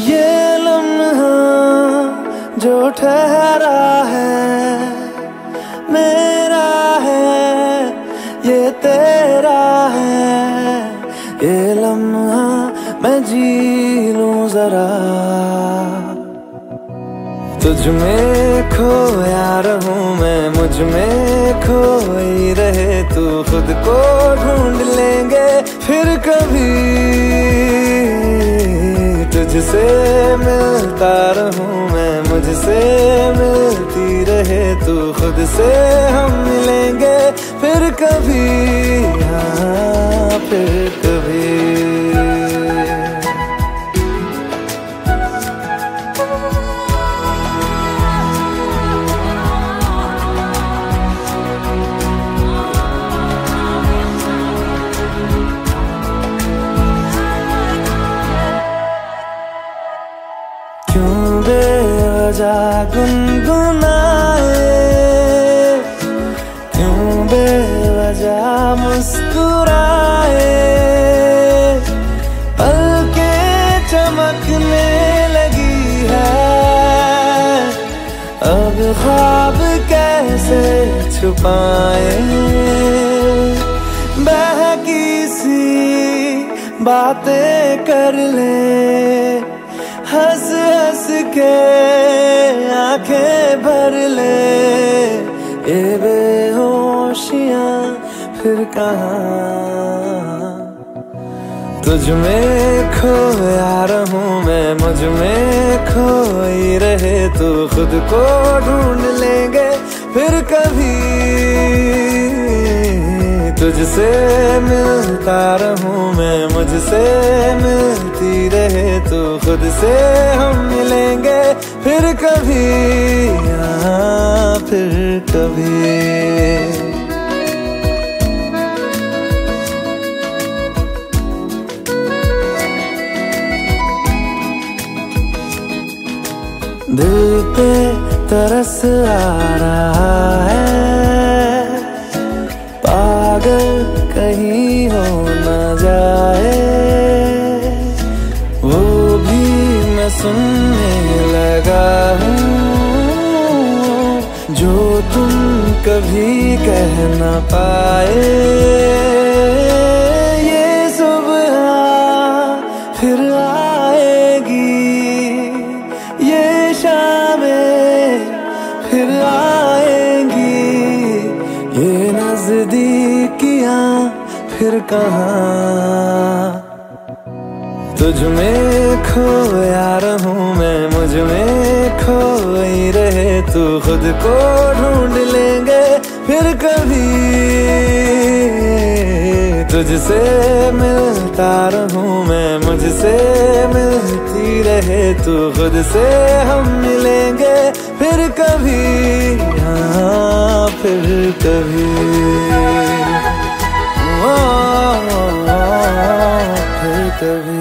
ये लम्हा जो ठहरा है, मेरा है, ये तेरा है। ये लम्हा मैं जी लूँ जरा। तुझ में खोया रहूँ मैं, मुझमें खोई रहे तू, खुद को ढूंढ लेंगे फिर कभी। तुझसे मिलता रहूँ मैं, मुझसे मिलती रहे तू, खुद से हम मिलेंगे फिर कभी हाँ फिर कभी। बेवजह गुनगुनाए। क्यों बेवजह मुस्कुराए? पल के चमकने लगी है। अब ख्वाब कैसे छुपाए? बातें कर ले। हंस के आँखें भर ले। ये बेहोशियाँ फिर कहा? तुझ में खोया रहूँ मैं, मुझमें खोई रहे, तू खुद को ढूंढ लेंगे फिर कभी। तुझसे मिलता रहूँ मैं, मुझसे मिलती रहे तू। खुद से हम मिलेंगे फिर कभी फिर कभी। दिल पे तरस आ रहा है। पागल कहीं हो न जाए। वो भी मैं सुनने लगा हूँ, जो तुम कभी कह न पाए। ये सुबह फिर आएगी, ये शामें फिर आएँगी। ये नजदीकियाँ फिर कहा, तुझ में खोया रहूँ मैं, मुझमें खोई रहे, तू खुद को ढूंढ लेंगे फिर कभी। तुझसे मिलता रहूँ मैं, मुझसे मिलती रहे, तू खुद से हम मिलेंगे फिर कभी। हाँ फिर कभी। ओ, फिर कभी